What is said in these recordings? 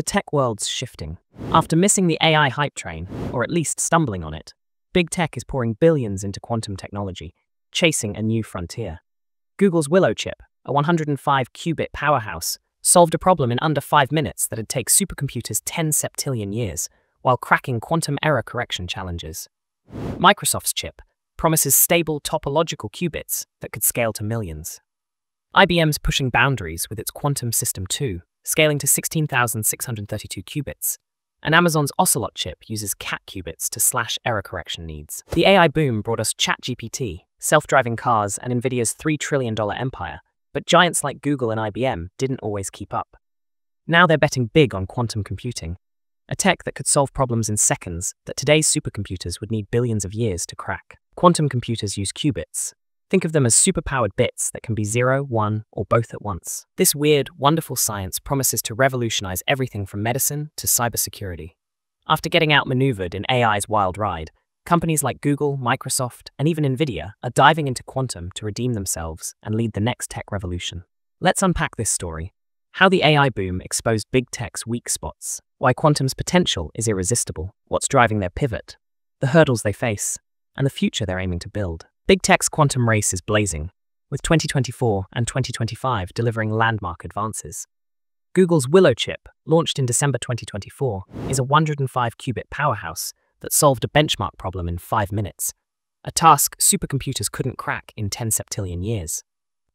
The tech world's shifting. After missing the AI hype train, or at least stumbling on it, big tech is pouring billions into quantum technology, chasing a new frontier. Google's Willow chip, a 105 qubit powerhouse, solved a problem in under five minutes that'd take supercomputers 10 septillion years, while cracking quantum error correction challenges. Microsoft's chip promises stable topological qubits that could scale to millions. IBM's pushing boundaries with its Quantum System 2, scaling to 16,632 qubits. And Amazon's Ocelot chip uses cat qubits to slash error correction needs. The AI boom brought us ChatGPT, self-driving cars, and NVIDIA's $3 trillion empire, but giants like Google and IBM didn't always keep up. Now they're betting big on quantum computing, a tech that could solve problems in seconds that today's supercomputers would need billions of years to crack. Quantum computers use qubits, Think of them as superpowered bits that can be zero, one, or both at once. This weird, wonderful science promises to revolutionize everything from medicine to cybersecurity. After getting outmaneuvered in AI's wild ride, companies like Google, Microsoft, and even Nvidia are diving into quantum to redeem themselves and lead the next tech revolution. Let's unpack this story. How the AI boom exposed big tech's weak spots, why quantum's potential is irresistible, what's driving their pivot, the hurdles they face, and the future they're aiming to build. Big Tech's quantum race is blazing, with 2024 and 2025 delivering landmark advances. Google's Willow chip, launched in December 2024, is a 105 qubit powerhouse that solved a benchmark problem in five minutes, a task supercomputers couldn't crack in 10 septillion years.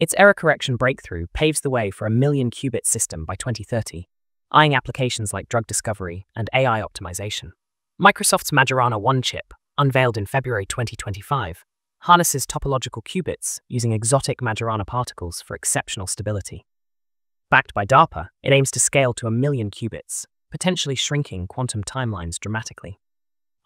Its error correction breakthrough paves the way for a million qubit system by 2030, eyeing applications like drug discovery and AI optimization. Microsoft's Majorana 1 chip, unveiled in February 2025, harnesses topological qubits using exotic Majorana particles for exceptional stability. Backed by DARPA, it aims to scale to a million qubits, potentially shrinking quantum timelines dramatically.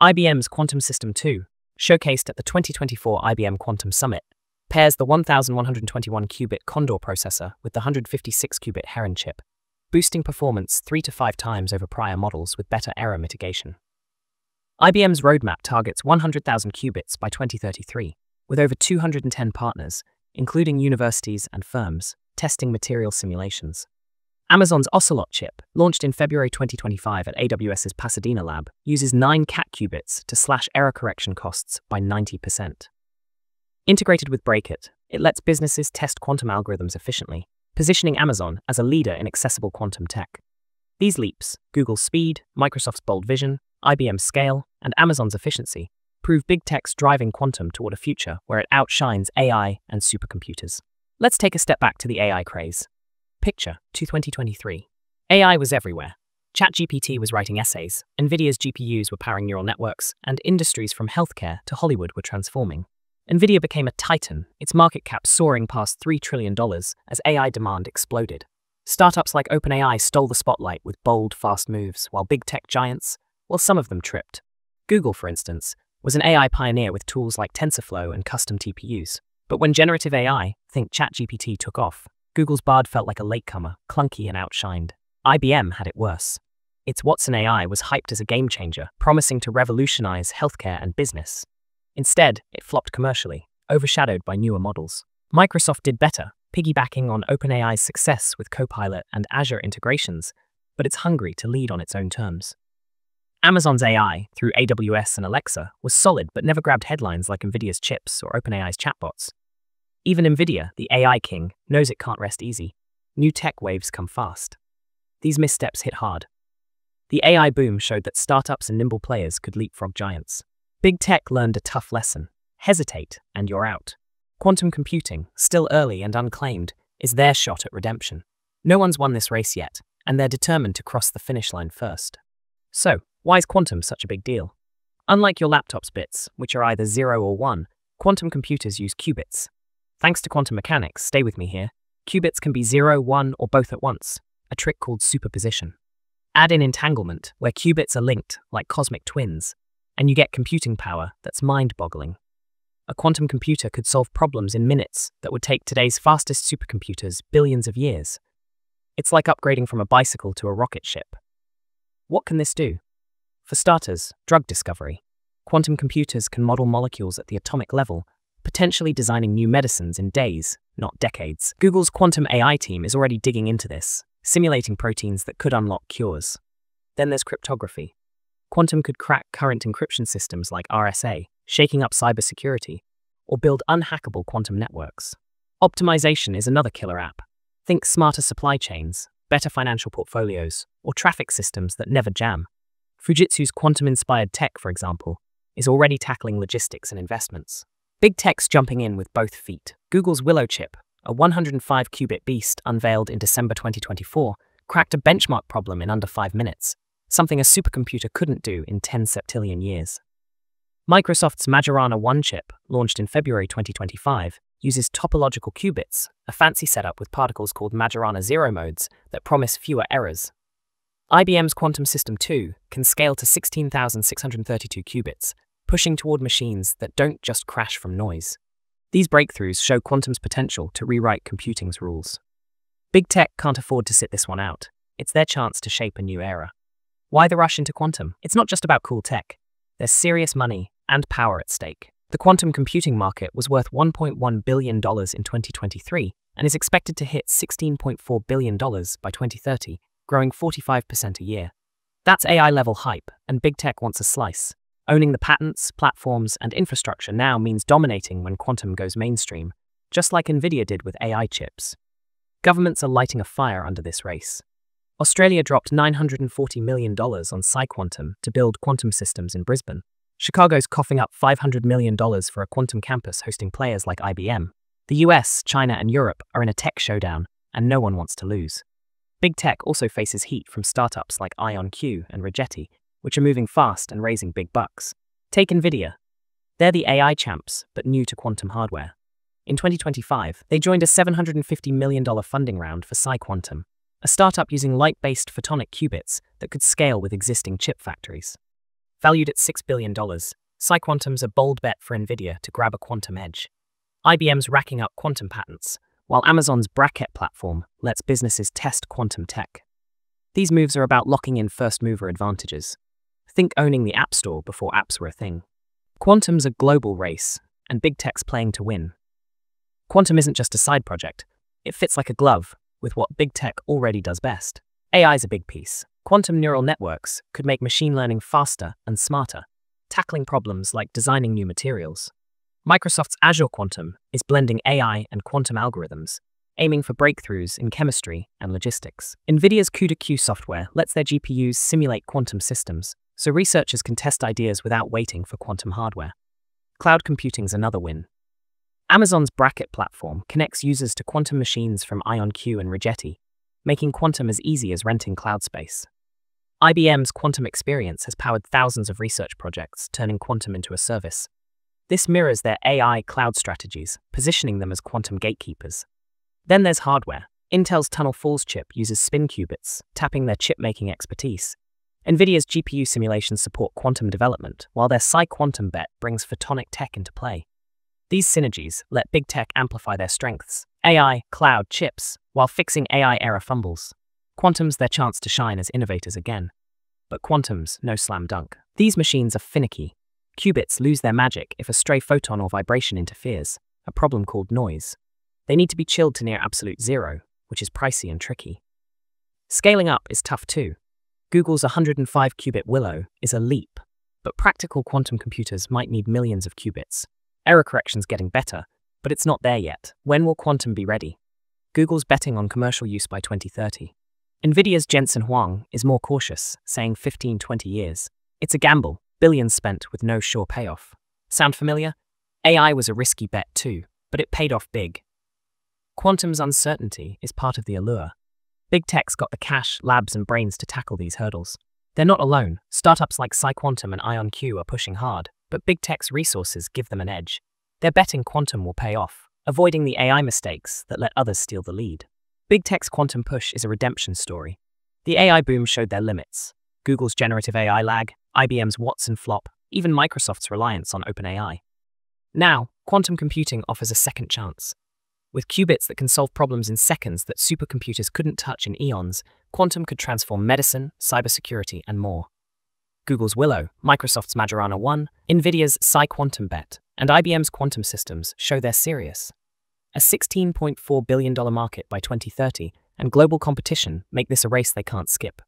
IBM's Quantum System 2, showcased at the 2024 IBM Quantum Summit, pairs the 1121 qubit Condor processor with the 156 qubit Heron chip, boosting performance three to five times over prior models with better error mitigation. IBM's roadmap targets 100,000 qubits by 2033, with over 210 partners, including universities and firms, testing material simulations. Amazon's Ocelot chip, launched in February 2025 at AWS's Pasadena lab, uses 9 cat qubits to slash error correction costs by 90%. Integrated with Braket, it lets businesses test quantum algorithms efficiently, positioning Amazon as a leader in accessible quantum tech. These leaps, Google's speed, Microsoft's bold vision, IBM's scale, and Amazon's efficiency, prove big tech's driving quantum toward a future where it outshines AI and supercomputers. Let's take a step back to the AI craze. Picture 2023. AI was everywhere. ChatGPT was writing essays, NVIDIA's GPUs were powering neural networks, and industries from healthcare to Hollywood were transforming. NVIDIA became a titan, its market cap soaring past $3 trillion as AI demand exploded. Startups like OpenAI stole the spotlight with bold, fast moves, while big tech giants, well, some of them tripped. Google, for instance, was an AI pioneer with tools like TensorFlow and custom TPUs. But when generative AI, think ChatGPT, took off, Google's Bard felt like a latecomer, clunky and outshined. IBM had it worse. Its Watson AI was hyped as a game changer, promising to revolutionize healthcare and business. Instead, it flopped commercially, overshadowed by newer models. Microsoft did better, piggybacking on OpenAI's success with Copilot and Azure integrations, but it's hungry to lead on its own terms. Amazon's AI, through AWS and Alexa, was solid but never grabbed headlines like NVIDIA's chips or OpenAI's chatbots. Even NVIDIA, the AI king, knows it can't rest easy. New tech waves come fast. These missteps hit hard. The AI boom showed that startups and nimble players could leapfrog giants. Big tech learned a tough lesson. Hesitate, and you're out. Quantum computing, still early and unclaimed, is their shot at redemption. No one's won this race yet, and they're determined to cross the finish line first. So, why is quantum such a big deal? Unlike your laptop's bits, which are either 0 or 1, quantum computers use qubits. Thanks to quantum mechanics, stay with me here, qubits can be 0, 1, or both at once, a trick called superposition. Add in entanglement, where qubits are linked, like cosmic twins, and you get computing power that's mind-boggling. A quantum computer could solve problems in minutes that would take today's fastest supercomputers billions of years. It's like upgrading from a bicycle to a rocket ship. What can this do? For starters, drug discovery. Quantum computers can model molecules at the atomic level, potentially designing new medicines in days, not decades. Google's quantum AI team is already digging into this, simulating proteins that could unlock cures. Then there's cryptography. Quantum could crack current encryption systems like RSA, shaking up cybersecurity, or build unhackable quantum networks. Optimization is another killer app. Think smarter supply chains, better financial portfolios, or traffic systems that never jam. Fujitsu's quantum inspired tech, for example, is already tackling logistics and investments. Big tech's jumping in with both feet. Google's Willow chip, a 105 qubit beast unveiled in December 2024, cracked a benchmark problem in under five minutes, something a supercomputer couldn't do in 10 septillion years. Microsoft's Majorana 1 chip, launched in February 2025, uses topological qubits, a fancy setup with particles called Majorana zero modes that promise fewer errors. IBM's Quantum System 2 can scale to 16,632 qubits, pushing toward machines that don't just crash from noise. These breakthroughs show quantum's potential to rewrite computing's rules. Big tech can't afford to sit this one out. It's their chance to shape a new era. Why the rush into quantum? It's not just about cool tech. There's serious money and power at stake. The quantum computing market was worth $1.1 billion in 2023 and is expected to hit $16.4 billion by 2030, growing 45% a year. That's AI level hype, and big tech wants a slice. Owning the patents, platforms, and infrastructure now means dominating when quantum goes mainstream, just like Nvidia did with AI chips. Governments are lighting a fire under this race. Australia dropped $940 million on PsiQuantum to build quantum systems in Brisbane. Chicago's coughing up $500 million for a quantum campus hosting players like IBM. The US, China, and Europe are in a tech showdown, and no one wants to lose. Big tech also faces heat from startups like IonQ and Rigetti, which are moving fast and raising big bucks. Take Nvidia. They're the AI champs, but new to quantum hardware. In 2025, they joined a $750 million funding round for PsiQuantum, a startup using light based photonic qubits that could scale with existing chip factories. Valued at $6 billion, PsiQuantum's a bold bet for NVIDIA to grab a quantum edge. IBM's racking up quantum patents, while Amazon's Braket platform lets businesses test quantum tech. These moves are about locking in first mover advantages. Think owning the App Store before apps were a thing. Quantum's a global race, and big tech's playing to win. Quantum isn't just a side project, it fits like a glove with what big tech already does best. AI's a big piece, Quantum neural networks could make machine learning faster and smarter, tackling problems like designing new materials. Microsoft's Azure Quantum is blending AI and quantum algorithms, aiming for breakthroughs in chemistry and logistics. NVIDIA's CUDA-Q software lets their GPUs simulate quantum systems, so researchers can test ideas without waiting for quantum hardware. Cloud computing's another win. Amazon's Braket platform connects users to quantum machines from IonQ and Rigetti, making quantum as easy as renting cloud space. IBM's Quantum Experience has powered thousands of research projects, turning quantum into a service. This mirrors their AI cloud strategies, positioning them as quantum gatekeepers. Then there's hardware. Intel's Tunnel Falls chip uses spin qubits, tapping their chip-making expertise. NVIDIA's GPU simulations support quantum development, while their Psi-Quantum bet brings photonic tech into play. These synergies let big tech amplify their strengths, AI, cloud, chips, while fixing AI era fumbles. Quantum's their chance to shine as innovators again. But Quantum's no slam dunk. These machines are finicky. Qubits lose their magic if a stray photon or vibration interferes, a problem called noise. They need to be chilled to near absolute zero, which is pricey and tricky. Scaling up is tough too. Google's 105 qubit Willow is a leap, but practical quantum computers might need millions of qubits. Error correction's getting better, but it's not there yet. When will quantum be ready? Google's betting on commercial use by 2030. Nvidia's Jensen Huang is more cautious, saying 15 20 years. It's a gamble, billions spent with no sure payoff. Sound familiar? AI was a risky bet too, but it paid off big. Quantum's uncertainty is part of the allure. Big tech's got the cash, labs, and brains to tackle these hurdles. They're not alone. Startups like PsiQuantum and IonQ are pushing hard, but big tech's resources give them an edge. They're betting quantum will pay off, avoiding the AI mistakes that let others steal the lead. Big Tech's quantum push is a redemption story. The AI boom showed their limits. Google's generative AI lag, IBM's Watson flop, even Microsoft's reliance on OpenAI. Now, quantum computing offers a second chance. With qubits that can solve problems in seconds that supercomputers couldn't touch in eons, quantum could transform medicine, cybersecurity, and more. Google's Willow, Microsoft's Majorana 1, NVIDIA's PsiQuantum Bet, and IBM's quantum systems show they're serious. A $16.4 billion market by 2030 and global competition make this a race they can't skip.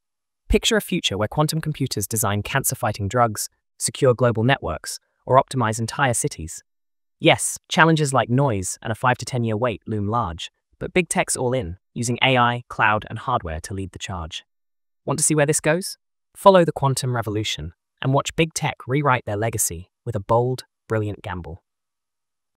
Picture a future where quantum computers design cancer fighting drugs, secure global networks, or optimize entire cities. Yes, challenges like noise and a 5 to 10 year wait loom large, but big tech's all in, using AI, cloud, and hardware to lead the charge. Want to see where this goes? Follow the quantum revolution and watch big tech rewrite their legacy with a bold, brilliant gamble.